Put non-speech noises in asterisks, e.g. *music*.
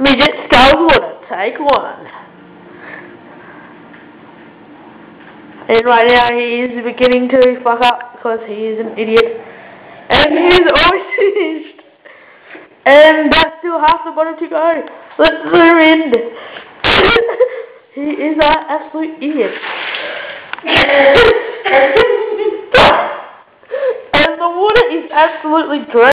Midget Star Water, take one. And right now he is beginning to fuck up because he is an idiot. And he is almost finished. And that's still half the bottom to go. Let's zoom in. *laughs* he is an absolute idiot. *laughs* and the water is absolutely great.